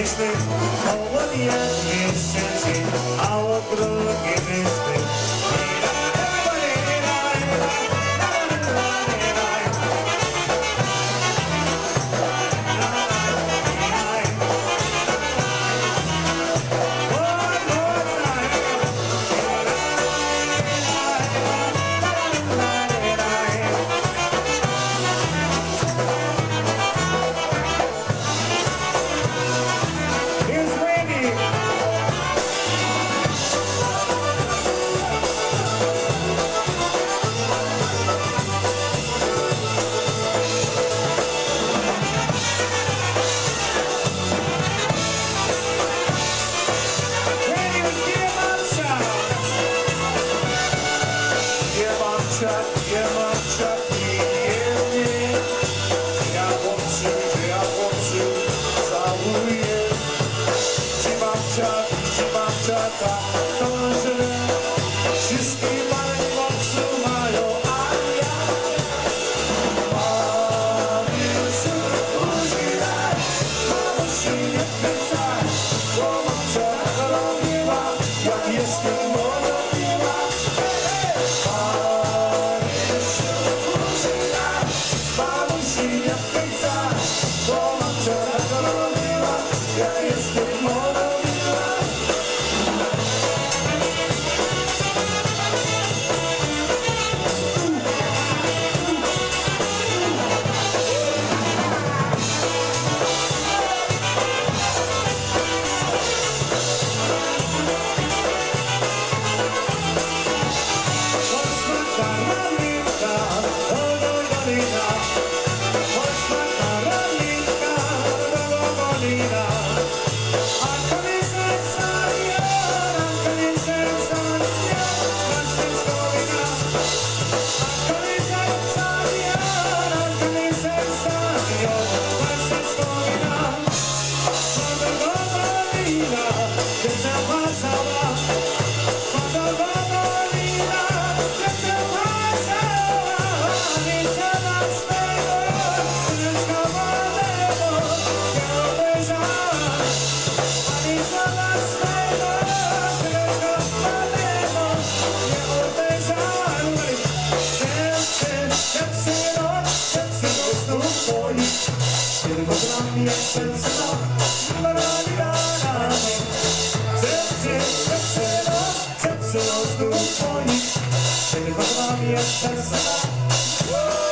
este, o oh, día, Bye. Tylko dla mnie ten znak Rani rana Serce, serce Serce znów twoich Tylko dla mnie ten znak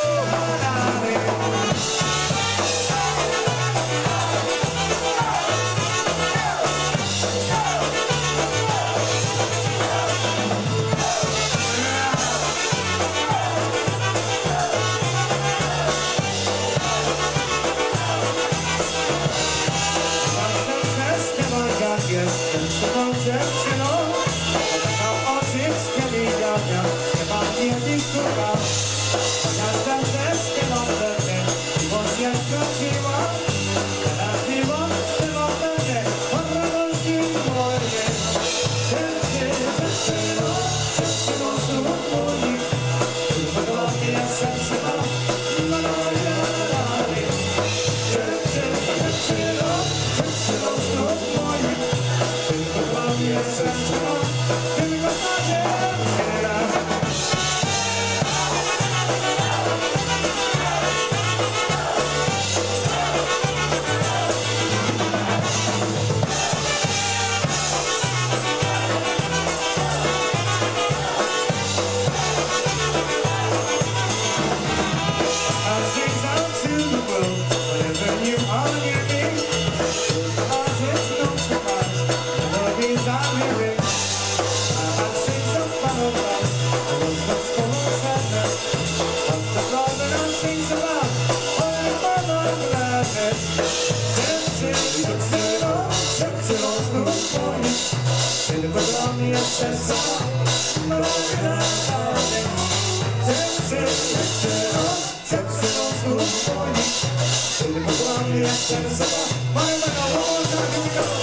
Shana Sama, Mana Kawa, Shana Kawa.